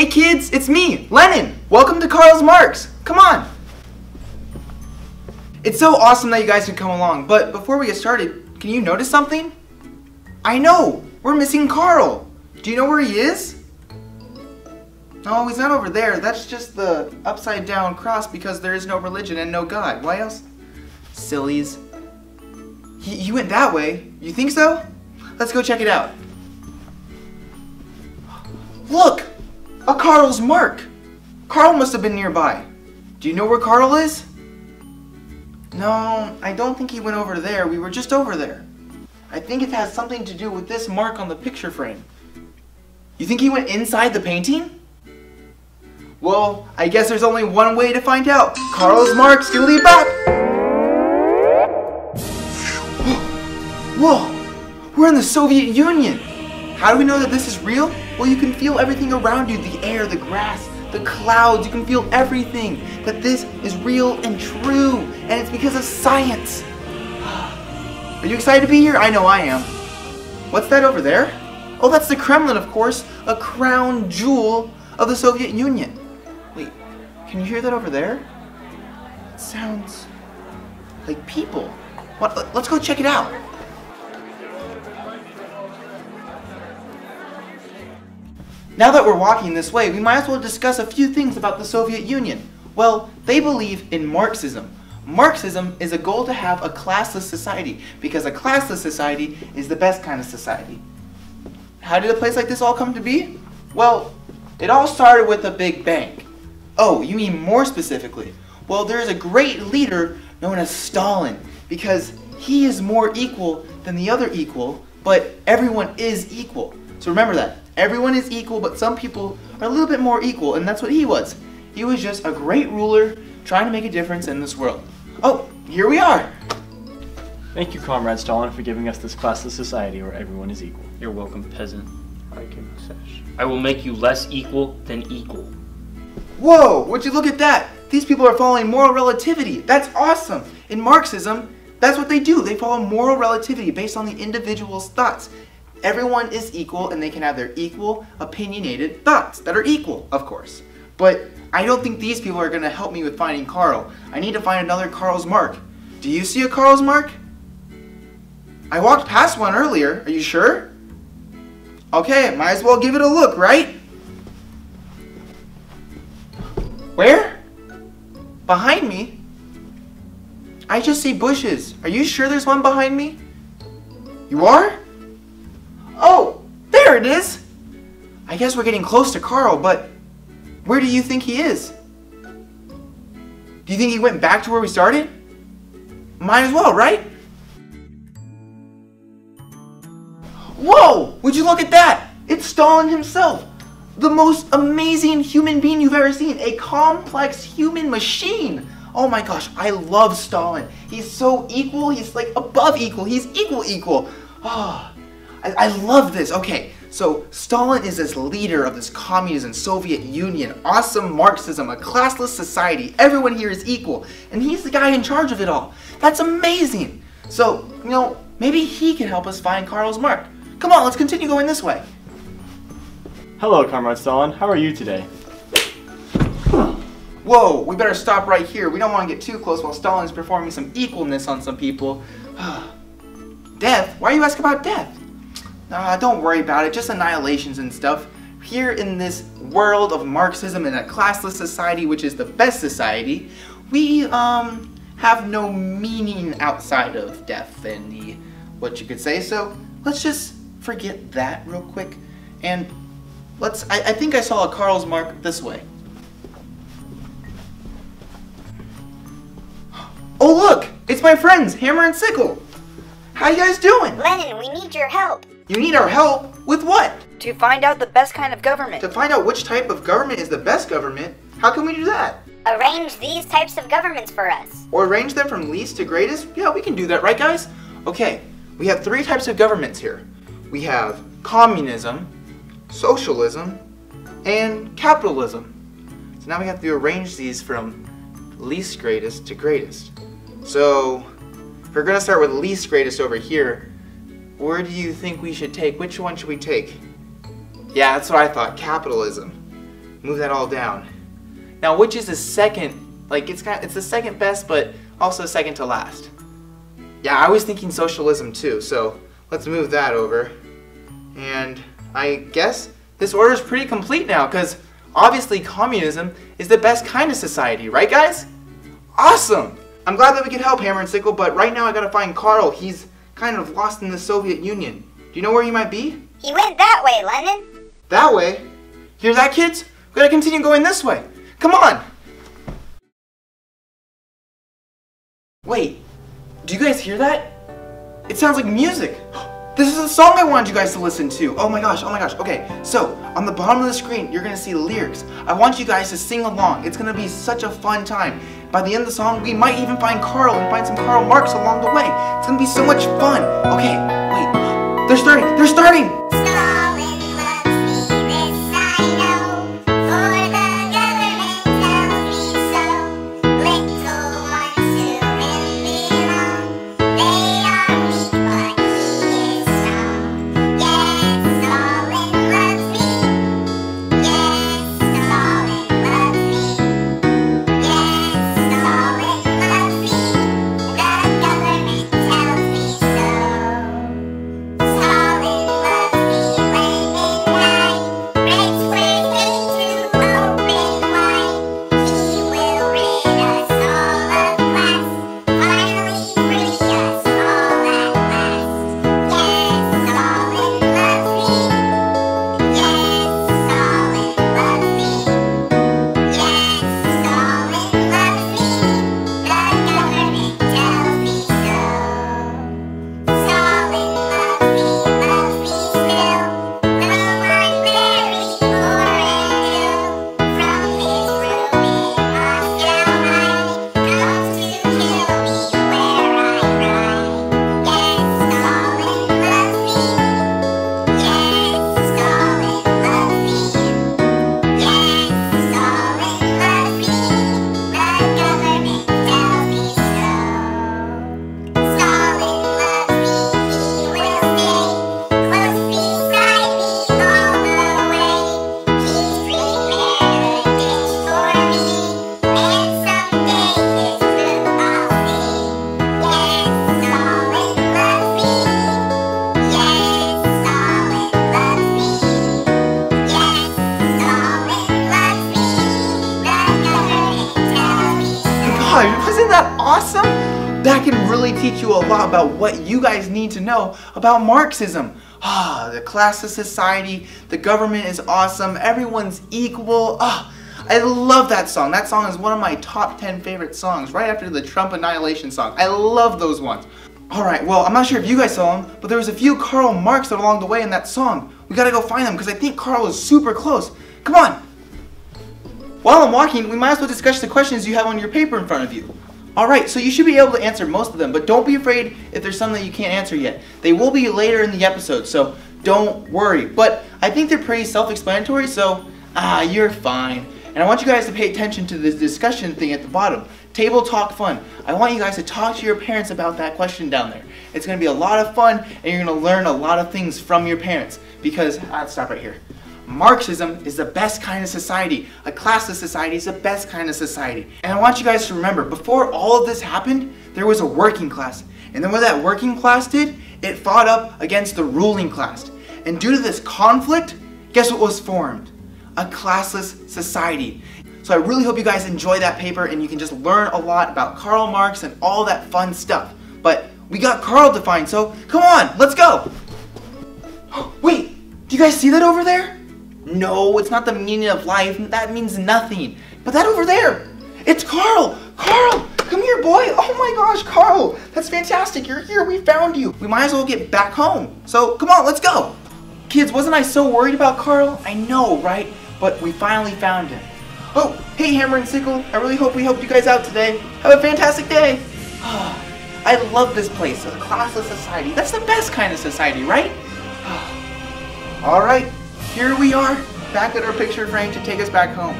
Hey kids, it's me, Lenin. Welcome to Karl Marx. Come on. It's so awesome that you guys could come along, but before we get started, can you notice something? I know, we're missing Karl. Do you know where he is? No, he's not over there. That's just the upside down cross because there is no religion and no God. Why else? Sillies. He, he went that way. You think so? Let's go check it out. Look! A Karl's mark! Karl must have been nearby. Do you know where Karl is? No, I don't think he went over there. We were just over there. I think it has something to do with this mark on the picture frame. You think he went inside the painting? Well, I guess there's only one way to find out. Karl's mark, skilly bop! Whoa! We're in the Soviet Union! How do we know that this is real? Well, you can feel everything around you, the air, the grass, the clouds, you can feel everything. That this is real and true, and it's because of science. Are you excited to be here? I know I am. What's that over there? Oh, that's the Kremlin, of course, a crown jewel of the Soviet Union. Wait, can you hear that over there? It sounds like people. What, let's go check it out. Now that we're walking this way, we might as well discuss a few things about the Soviet Union. Well, they believe in Marxism. Marxism is a goal to have a classless society because a classless society is the best kind of society. How did a place like this all come to be? Well, it all started with a big bang. Oh, you mean more specifically? Well, there is a great leader known as Stalin because he is more equal than the other equal, but everyone is equal. So remember that. Everyone is equal, but some people are a little bit more equal, and that's what he was. He was just a great ruler trying to make a difference in this world. Oh, here we are. Thank you, Comrade Stalin, for giving us this classless society where everyone is equal. You're welcome, peasant. I can I will make you less equal than equal. Whoa, would you look at that? These people are following moral relativity. That's awesome. In Marxism, that's what they do. They follow moral relativity based on the individual's thoughts. Everyone is equal and they can have their equal opinionated thoughts that are equal, of course. But I don't think these people are going to help me with finding Karl. I need to find another Karl's mark. Do you see a Karl's mark? I walked past one earlier. Are you sure? Okay, might as well give it a look, right? Where? Behind me? I just see bushes. Are you sure there's one behind me? You are? Oh, there it is! I guess we're getting close to Karl, but where do you think he is? Do you think he went back to where we started? Might as well, right? Whoa! Would you look at that? It's Stalin himself! The most amazing human being you've ever seen. A complex human machine. Oh my gosh, I love Stalin. He's so equal. He's like above equal. He's equal equal. Oh, I, I love this. Okay, so Stalin is this leader of this communism, Soviet Union, awesome Marxism, a classless society. Everyone here is equal, and he's the guy in charge of it all. That's amazing. So, you know, maybe he can help us find Karl's mark. Come on, let's continue going this way. Hello, Comrade Stalin. How are you today? Whoa, we better stop right here. We don't want to get too close while Stalin's performing some equalness on some people. death? Why are you asking about death? Don't worry about it, just annihilations and stuff. Here in this world of Marxism and a classless society, which is the best society, we um, have no meaning outside of death and the, what you could say. So let's just forget that real quick. And let's, I, I think I saw a Karl's mark this way. Oh look, it's my friends, Hammer and Sickle. How you guys doing? Lenin, we need your help. You need our help? With what? To find out the best kind of government. To find out which type of government is the best government, how can we do that? Arrange these types of governments for us. Or arrange them from least to greatest? Yeah, we can do that, right guys? Okay, we have three types of governments here. We have communism, socialism, and capitalism. So now we have to arrange these from least greatest to greatest. So, if we're gonna start with least greatest over here, where do you think we should take? Which one should we take? Yeah, that's what I thought, capitalism. move that all down. Now, which is the second? Like, it's kind, of, it's the second best, but also second to last. Yeah, I was thinking socialism too. So let's move that over. And I guess this order is pretty complete now, because obviously communism is the best kind of society, right, guys? Awesome! I'm glad that we could help Hammer and Sickle, but right now I gotta find Karl. He's kind of lost in the Soviet Union. Do you know where he might be? He went that way, Lenin. That way? Hear that, kids? We gotta continue going this way. Come on! Wait, do you guys hear that? It sounds like music. This is a song I wanted you guys to listen to. Oh my gosh, oh my gosh. Okay, so on the bottom of the screen, you're gonna see the lyrics. I want you guys to sing along. It's gonna be such a fun time. By the end of the song, we might even find Karl and find some Karl Marx along the way. It's gonna be so much fun. Okay, wait. They're starting, they're starting! That can really teach you a lot about what you guys need to know about Marxism. Ah, the class of society, the government is awesome, everyone's equal. Ah, I love that song. That song is one of my top 10 favorite songs, right after the Trump Annihilation song. I love those ones. Alright, well, I'm not sure if you guys saw them, but there was a few Karl Marx along the way in that song. We gotta go find them because I think Karl is super close. Come on! While I'm walking, we might as well discuss the questions you have on your paper in front of you. Alright, so you should be able to answer most of them, but don't be afraid if there's some that you can't answer yet. They will be later in the episode, so don't worry. But I think they're pretty self-explanatory, so ah, you're fine. And I want you guys to pay attention to this discussion thing at the bottom. Table talk fun. I want you guys to talk to your parents about that question down there. It's going to be a lot of fun, and you're going to learn a lot of things from your parents. Because, ah, stop right here. Marxism is the best kind of society. A classless society is the best kind of society. And I want you guys to remember, before all of this happened, there was a working class. And then what that working class did, it fought up against the ruling class. And due to this conflict, guess what was formed? A classless society. So I really hope you guys enjoy that paper and you can just learn a lot about Karl Marx and all that fun stuff. But we got Karl to find, so come on, let's go! Wait, do you guys see that over there? No, it's not the meaning of life. That means nothing. But that over there, it's Karl! Karl! come here, boy. Oh my gosh, Karl! That's fantastic. You're here. We found you. We might as well get back home. So come on, let's go. Kids, wasn't I so worried about Karl? I know, right? But we finally found him. Oh, hey, Hammer and Sickle. I really hope we helped you guys out today. Have a fantastic day. I love this place, a classless society. That's the best kind of society, right? All right, here we are, back at our picture frame to take us back home.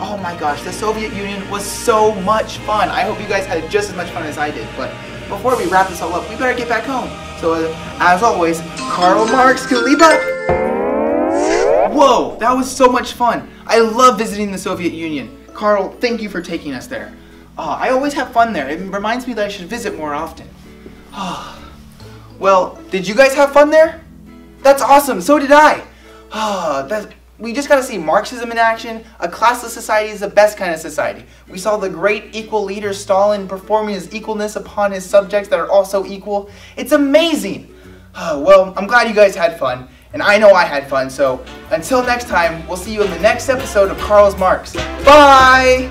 Oh my gosh, the Soviet Union was so much fun. I hope you guys had just as much fun as I did. But before we wrap this all up, we better get back home. So uh, as always, Karl Marx, Kaliba. Whoa, that was so much fun. I love visiting the Soviet Union. Karl, thank you for taking us there. Uh, I always have fun there. It reminds me that I should visit more often. well, did you guys have fun there? That's awesome. So did I. Ah, that, we just got to see Marxism in action. A classless society is the best kind of society. We saw the great equal leader Stalin performing his equalness upon his subjects that are also equal. It's amazing. Ah, well, I'm glad you guys had fun, and I know I had fun. So until next time, we'll see you in the next episode of Karl's Marx. Bye.